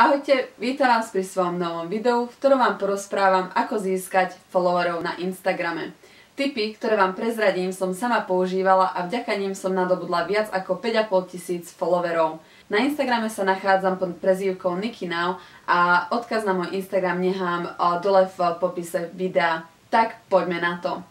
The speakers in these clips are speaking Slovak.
Ahojte, vítam vás pri svojom novom videu, v ktorom vám porozprávam, ako získať followerov na Instagrame. Tipy, ktoré vám prezradím, som sama používala a vďaka ním som nadobudla viac ako 5,5 tisíc followerov. Na Instagrame sa nachádzam pod prezývkou NikiNow a odkaz na môj Instagram nechám dole v popise videa. Tak poďme na to.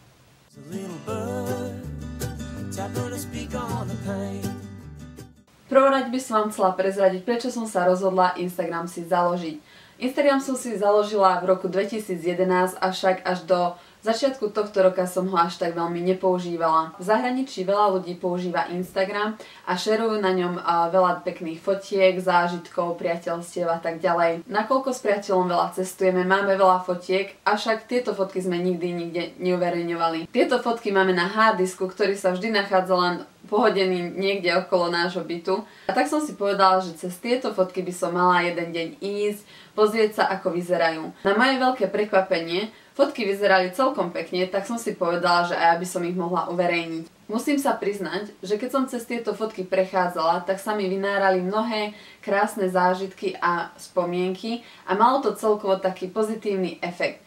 Prvorať by som vám chcela prezradiť, prečo som sa rozhodla Instagram si založiť. Instagram som si založila v roku 2011, avšak až do začiatku tohto roka som ho až tak veľmi nepoužívala. V zahraničí veľa ľudí používa Instagram a šerujú na ňom veľa pekných fotiek, zážitkov, priateľstiev a tak ďalej. Nakoľko s priateľom veľa cestujeme, máme veľa fotiek, avšak tieto fotky sme nikdy nikde neuverejňovali. Tieto fotky máme na harddisku, ktorý sa vždy nachádza len pohodený niekde okolo nášho bytu. A tak som si povedala, že cez tieto fotky by som mala jeden deň ísť, pozrieť sa, ako vyzerajú. Na moje veľké prekvapenie, fotky vyzerali celkom pekne, tak som si povedala, že aj ja by som ich mohla uverejniť. Musím sa priznať, že keď som cez tieto fotky prechádzala, tak sa mi vynárali mnohé krásne zážitky a spomienky a malo to celkovo taký pozitívny efekt.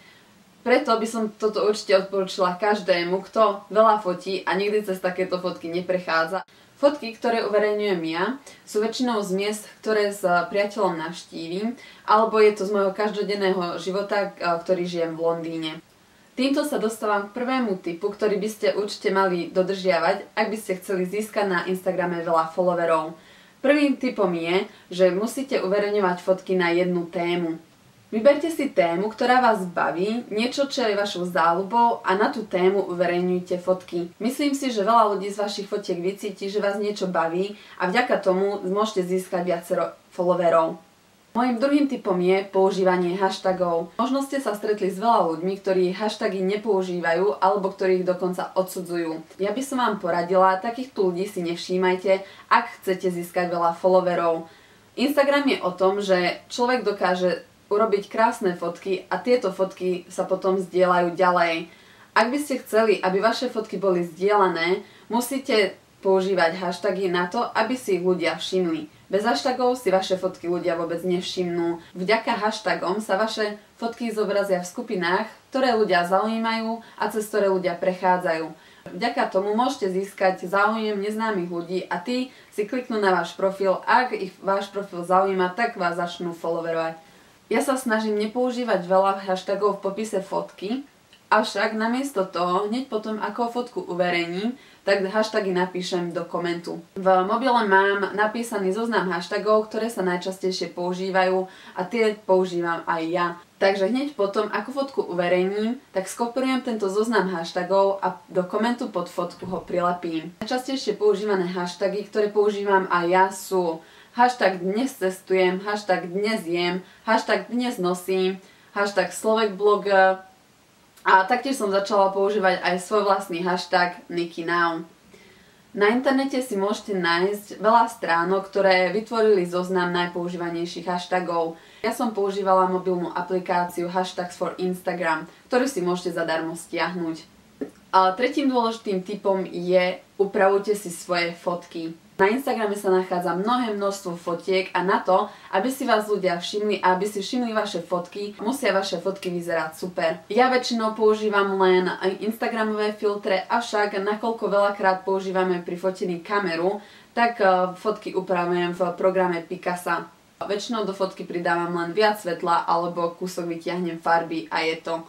Preto by som toto určite odporúčila každému, kto veľa fotí a nikdy cez takéto fotky neprechádza. Fotky, ktoré uverejňujem ja, sú väčšinou z miest, ktoré s priateľom navštívim, alebo je to z môjho každodenného života, ktorý žijem v Londýne. Týmto sa dostávam k prvému typu, ktorý by ste určite mali dodržiavať, ak by ste chceli získať na Instagrame veľa followerov. Prvým typom je, že musíte uverejňovať fotky na jednu tému. Vyberte si tému, ktorá vás baví, niečo, čo je vašou záľubou a na tú tému uverejňujte fotky. Myslím si, že veľa ľudí z vašich fotiek vycíti, že vás niečo baví a vďaka tomu môžete získať viacero followerov. Mojím druhým typom je používanie hashtagov. Možno ste sa stretli s veľa ľuďmi, ktorí hashtagy nepoužívajú alebo ktorí ich dokonca odsudzujú. Ja by som vám poradila, takýchto ľudí si nevšímajte, ak chcete získať veľa followerov. Instagram je o tom, že človek dokáže urobiť krásne fotky a tieto fotky sa potom zdieľajú ďalej. Ak by ste chceli, aby vaše fotky boli zdieľané, musíte používať hashtagy na to, aby si ich ľudia všimli. Bez hashtagov si vaše fotky ľudia vôbec nevšimnú. Vďaka hashtagom sa vaše fotky zobrazia v skupinách, ktoré ľudia zaujímajú a cez ktoré ľudia prechádzajú. Vďaka tomu môžete získať záujem neznámych ľudí a tí si kliknú na váš profil. Ak ich váš profil zaujíma, tak vás začnú followerovať. Ja sa snažím nepoužívať veľa hashtagov v popise fotky, avšak namiesto toho, hneď potom ako fotku uverejním, tak hashtagy napíšem do komentu. V mobile mám napísaný zoznam hashtagov, ktoré sa najčastejšie používajú a tie používam aj ja. Takže hneď potom, ako fotku uverejním, tak skopírujem tento zoznam hashtagov a do komentu pod fotku ho prilepím. Najčastejšie používané hashtagy, ktoré používam aj ja sú hashtag dnes cestujem, hashtag dnes jem, hashtag dnes nosím, hashtag Slovek a taktiež som začala používať aj svoj vlastný hashtag NikiNow. Na internete si môžete nájsť veľa stránok, ktoré vytvorili zoznam najpoužívanejších hashtagov. Ja som používala mobilnú aplikáciu Hashtags for Instagram, ktorú si môžete zadarmo stiahnuť. A tretím dôležitým typom je upravujte si svoje fotky. Na Instagrame sa nachádza mnohé množstvo fotiek a na to, aby si vás ľudia všimli a aby si všimli vaše fotky, musia vaše fotky vyzerať super. Ja väčšinou používam len Instagramové filtre, avšak nakoľko veľakrát používame pri fotení kameru, tak e, fotky upravujem v programe Picasa. Väčšinou do fotky pridávam len viac svetla alebo kúsok vytiahnem farby a je to.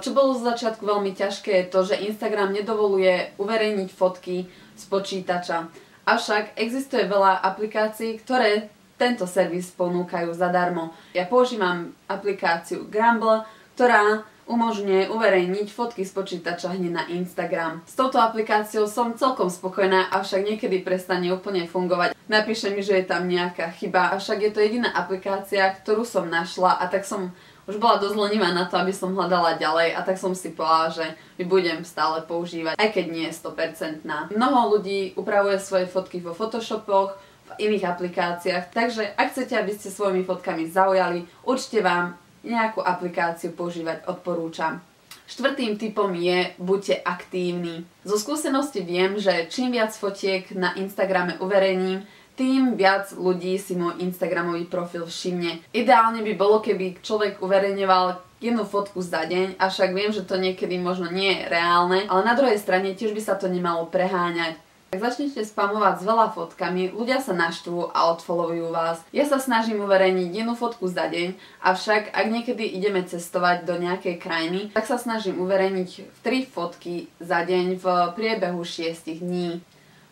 Čo bolo z začiatku veľmi ťažké je to, že Instagram nedovoluje uverejniť fotky z počítača. Avšak existuje veľa aplikácií, ktoré tento servis ponúkajú zadarmo. Ja používam aplikáciu Grumble, ktorá umožňuje uverejniť fotky z počítača hneď na Instagram. S touto aplikáciou som celkom spokojná, avšak niekedy prestane úplne fungovať. Napíše mi, že je tam nejaká chyba, avšak je to jediná aplikácia, ktorú som našla a tak som už bola dosť lenivá na to, aby som hľadala ďalej a tak som si povedala, že ju budem stále používať, aj keď nie je 100%. Mnoho ľudí upravuje svoje fotky vo Photoshopoch, v iných aplikáciách, takže ak chcete, aby ste svojimi fotkami zaujali, určite vám nejakú aplikáciu používať odporúčam. Štvrtým typom je buďte aktívni. Zo skúsenosti viem, že čím viac fotiek na Instagrame uverejním, tým viac ľudí si môj Instagramový profil všimne. Ideálne by bolo, keby človek uverejňoval jednu fotku za deň, avšak viem, že to niekedy možno nie je reálne, ale na druhej strane tiež by sa to nemalo preháňať. Ak začnete spamovať s veľa fotkami, ľudia sa naštvú a odfollowujú vás. Ja sa snažím uverejniť jednu fotku za deň, avšak ak niekedy ideme cestovať do nejakej krajiny, tak sa snažím uverejniť 3 fotky za deň v priebehu 6 dní.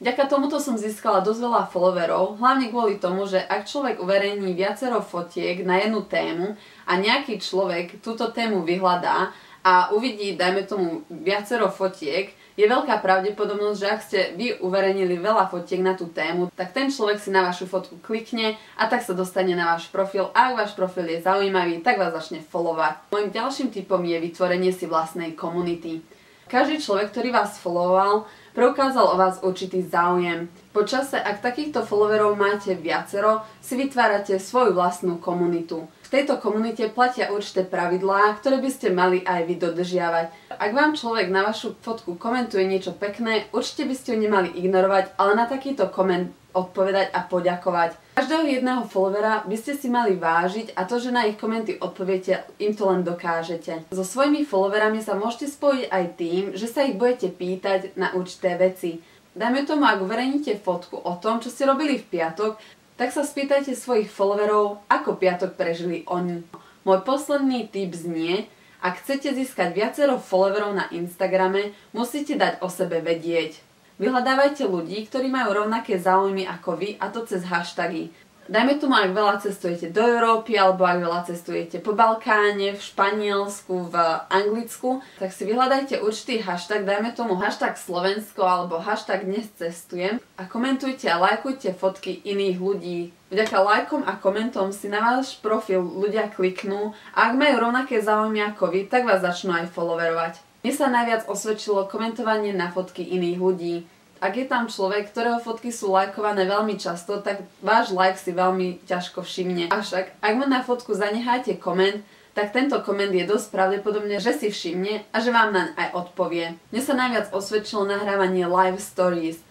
Vďaka tomuto som získala dosť veľa followerov, hlavne kvôli tomu, že ak človek uverejní viacero fotiek na jednu tému a nejaký človek túto tému vyhľadá a uvidí, dajme tomu, viacero fotiek, je veľká pravdepodobnosť, že ak ste vy uverejnili veľa fotiek na tú tému, tak ten človek si na vašu fotku klikne a tak sa dostane na váš profil a ak váš profil je zaujímavý, tak vás začne followovať. Mojím ďalším typom je vytvorenie si vlastnej komunity. Každý človek, ktorý vás followoval, preukázal o vás určitý záujem. Počase, ak takýchto followerov máte viacero, si vytvárate svoju vlastnú komunitu tejto komunite platia určité pravidlá, ktoré by ste mali aj vy dodržiavať. Ak vám človek na vašu fotku komentuje niečo pekné, určite by ste ho nemali ignorovať, ale na takýto koment odpovedať a poďakovať. Každého jedného followera by ste si mali vážiť a to, že na ich komenty odpoviete, im to len dokážete. So svojimi followerami sa môžete spojiť aj tým, že sa ich budete pýtať na určité veci. Dajme tomu, ak uverejníte fotku o tom, čo ste robili v piatok, tak sa spýtajte svojich followerov, ako piatok prežili oni. Môj posledný tip znie, ak chcete získať viacero followerov na Instagrame, musíte dať o sebe vedieť. Vyhľadávajte ľudí, ktorí majú rovnaké záujmy ako vy a to cez hashtagy. Dajme tomu, ak veľa cestujete do Európy alebo ak veľa cestujete po Balkáne, v Španielsku, v Anglicku, tak si vyhľadajte určitý hashtag, dajme tomu hashtag Slovensko alebo hashtag dnes cestujem a komentujte a lajkujte fotky iných ľudí. Vďaka lajkom a komentom si na váš profil ľudia kliknú a ak majú rovnaké záujmy ako vy, tak vás začnú aj followerovať. Mne sa najviac osvedčilo komentovanie na fotky iných ľudí ak je tam človek, ktorého fotky sú lajkované veľmi často, tak váš like si veľmi ťažko všimne. Avšak, ak mu na fotku zanecháte koment, tak tento koment je dosť pravdepodobne, že si všimne a že vám naň aj odpovie. Mne sa najviac osvedčilo nahrávanie live stories.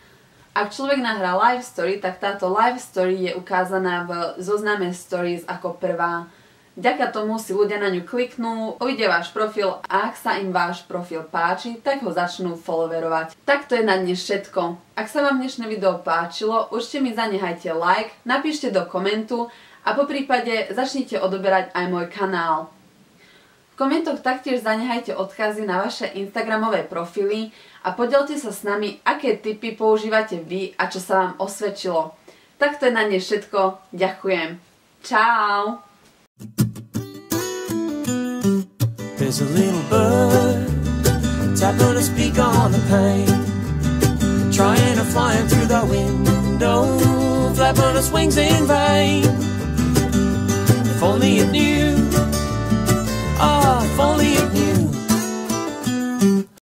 Ak človek nahrá live story, tak táto live story je ukázaná v zozname stories ako prvá. Vďaka tomu si ľudia na ňu kliknú, uvidia váš profil a ak sa im váš profil páči, tak ho začnú followerovať. Tak to je na dnes všetko. Ak sa vám dnešné video páčilo, určite mi zanechajte like, napíšte do komentu a po prípade začnite odoberať aj môj kanál. V komentoch taktiež zanechajte odkazy na vaše Instagramové profily a podelte sa s nami, aké tipy používate vy a čo sa vám osvedčilo. Tak to je na dnes všetko. Ďakujem. Čau! is a little bird tapping its beak on the pane, trying to fly in through the window, flapping its wings in vain. If only it knew, ah, oh, if only it knew.